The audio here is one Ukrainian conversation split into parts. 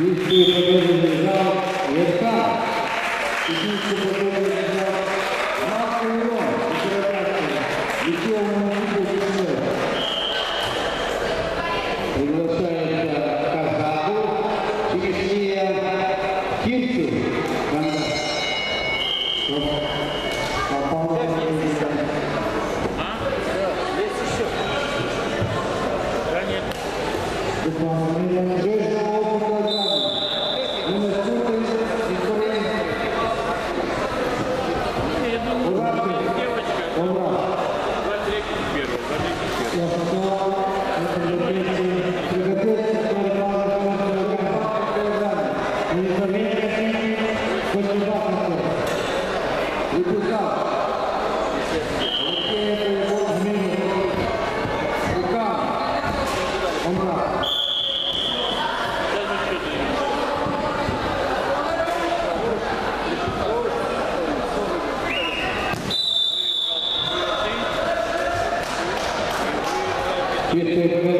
Технический подобний зал ВК. Технический победный Bitte, bitte.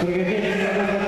Porque